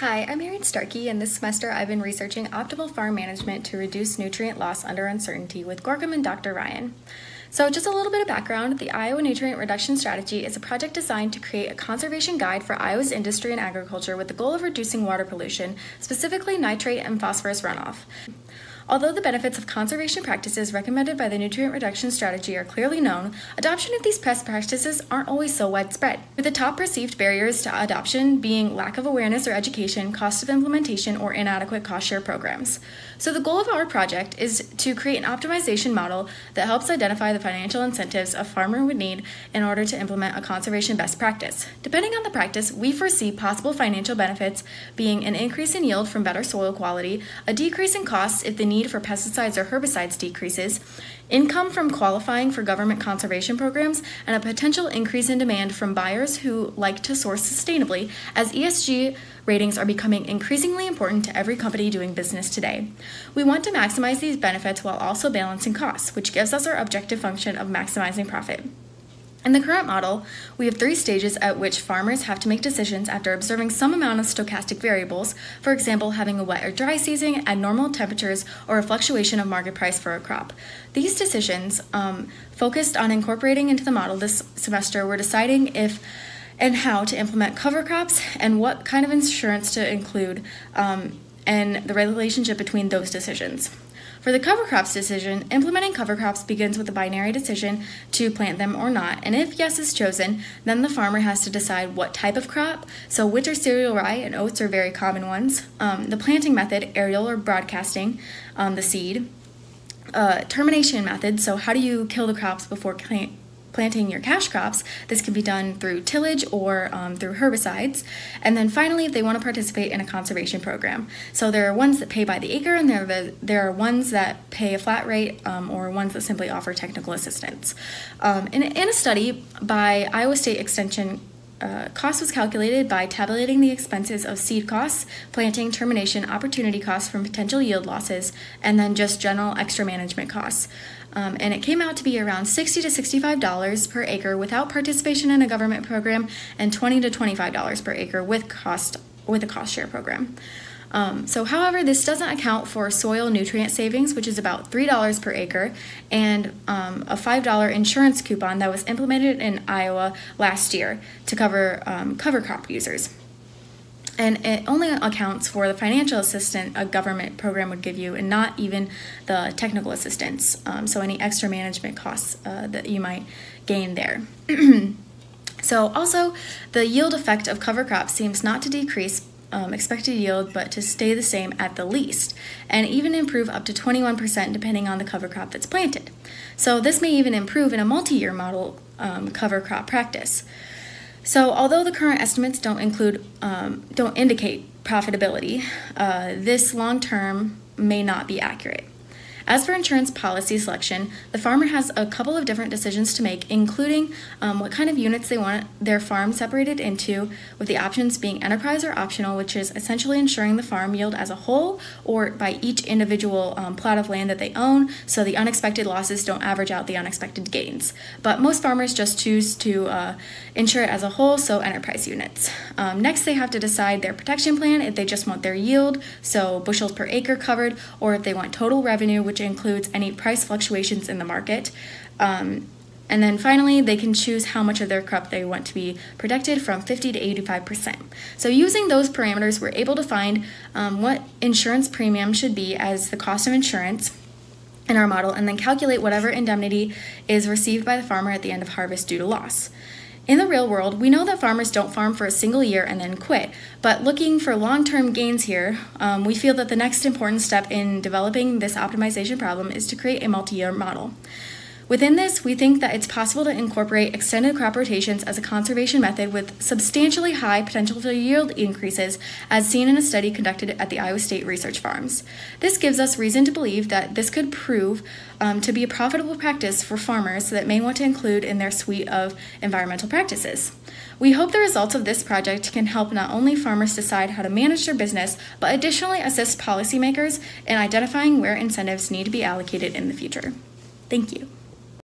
Hi, I'm Erin Starkey, and this semester I've been researching optimal farm management to reduce nutrient loss under uncertainty with Gorkem and Dr. Ryan. So, just a little bit of background the Iowa Nutrient Reduction Strategy is a project designed to create a conservation guide for Iowa's industry and agriculture with the goal of reducing water pollution, specifically nitrate and phosphorus runoff. Although the benefits of conservation practices recommended by the nutrient reduction strategy are clearly known, adoption of these best practices aren't always so widespread, with the top perceived barriers to adoption being lack of awareness or education, cost of implementation, or inadequate cost share programs. So, the goal of our project is to create an optimization model that helps identify the financial incentives a farmer would need in order to implement a conservation best practice. Depending on the practice, we foresee possible financial benefits being an increase in yield from better soil quality, a decrease in costs if the need for pesticides or herbicides decreases, income from qualifying for government conservation programs, and a potential increase in demand from buyers who like to source sustainably as ESG ratings are becoming increasingly important to every company doing business today. We want to maximize these benefits while also balancing costs, which gives us our objective function of maximizing profit. In the current model, we have three stages at which farmers have to make decisions after observing some amount of stochastic variables, for example, having a wet or dry season, abnormal temperatures, or a fluctuation of market price for a crop. These decisions, um, focused on incorporating into the model this semester, were deciding if and how to implement cover crops and what kind of insurance to include, um, and the relationship between those decisions. For the cover crops decision, implementing cover crops begins with a binary decision to plant them or not, and if yes is chosen, then the farmer has to decide what type of crop. So, winter cereal rye and oats are very common ones. Um, the planting method, aerial or broadcasting um, the seed. Uh, termination method, so how do you kill the crops before plant, planting your cash crops, this can be done through tillage or um, through herbicides. And then finally, if they want to participate in a conservation program. So there are ones that pay by the acre, and there are, the, there are ones that pay a flat rate um, or ones that simply offer technical assistance. Um, in, in a study by Iowa State Extension uh, cost was calculated by tabulating the expenses of seed costs, planting, termination, opportunity costs from potential yield losses, and then just general extra management costs. Um, and it came out to be around 60 to $65 per acre without participation in a government program, and 20 to $25 per acre with cost with a cost share program. Um, so, however, this doesn't account for soil nutrient savings, which is about $3 per acre, and um, a $5 insurance coupon that was implemented in Iowa last year to cover um, cover crop users and it only accounts for the financial assistance a government program would give you and not even the technical assistance um, so any extra management costs uh, that you might gain there. So also the yield effect of cover crops seems not to decrease um, expected yield but to stay the same at the least and even improve up to 21% depending on the cover crop that's planted. So this may even improve in a multi-year model um, cover crop practice so, although the current estimates don't include, um, don't indicate profitability, uh, this long term may not be accurate. As for insurance policy selection, the farmer has a couple of different decisions to make, including um, what kind of units they want their farm separated into, with the options being enterprise or optional, which is essentially insuring the farm yield as a whole or by each individual um, plot of land that they own, so the unexpected losses don't average out the unexpected gains. But most farmers just choose to uh, insure it as a whole, so enterprise units. Um, next, they have to decide their protection plan if they just want their yield, so bushels per acre covered, or if they want total revenue, which which includes any price fluctuations in the market. Um, and then finally, they can choose how much of their crop they want to be protected from 50 to 85%. So, using those parameters, we're able to find um, what insurance premium should be as the cost of insurance in our model and then calculate whatever indemnity is received by the farmer at the end of harvest due to loss. In the real world, we know that farmers don't farm for a single year and then quit, but looking for long term gains here, um, we feel that the next important step in developing this optimization problem is to create a multi year model. Within this, we think that it's possible to incorporate extended crop rotations as a conservation method with substantially high potential for yield increases, as seen in a study conducted at the Iowa State Research Farms. This gives us reason to believe that this could prove um, to be a profitable practice for farmers that may want to include in their suite of environmental practices. We hope the results of this project can help not only farmers decide how to manage their business, but additionally assist policymakers in identifying where incentives need to be allocated in the future. Thank you.